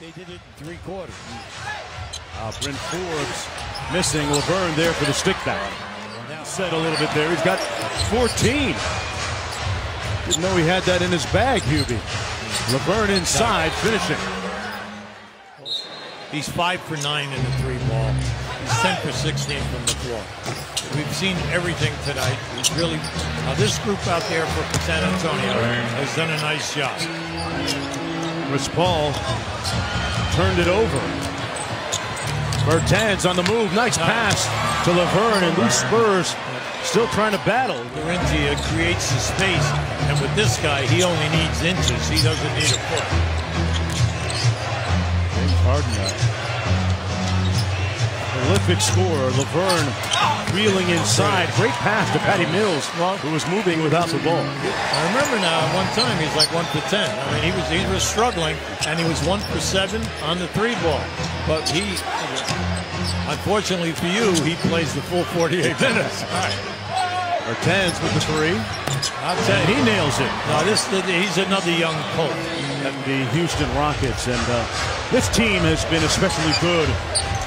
they did it in three quarters. Uh, Bryn Forbes missing Lauvergne there for the stick back. Set a little bit there. He's got 14. Didn't know he had that in his bag, Hubie. Lauvergne inside, finishing. He's five for nine in the three ball. He's 10 for 16 from the floor. We've seen everything tonight. He's really, now this group out there for San Antonio has done a nice job. Chris Paul turned it over. Bertans on the move. Nice pass to Lauvergne and these Spurs still trying to battle. Lorenzi creates the space, and with this guy, he only needs inches. He doesn't need a foot. James Harden, uh, prolific scorer. Lauvergne wheeling inside. Great pass to Patty Mills, who was moving without the ball. I remember now, at one time he's like one for ten. I mean, he was he was struggling, and he was one for seven on the three ball. But he, unfortunately for you, he plays the full 48 minutes. Bertans with the three. I'll tell you. he nails it. No, this he's another young Colt. And the Houston Rockets. And uh, this team has been especially good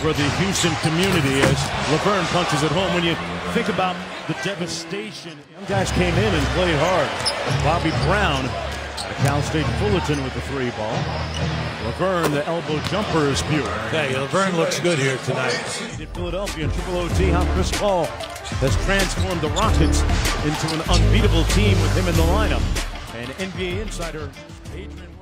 for the Houston community as Lauvergne punches at home. When you think about the devastation, young guys came in and played hard. Bobby Brown, the Cal State Fullerton with the three ball. Lauvergne, the elbow jumper is pure. Hey, Lauvergne looks good here tonight. In Philadelphia, Triple OT, how Chris Paul has transformed the Rockets into an unbeatable team with him in the lineup. And NBA insider Adrian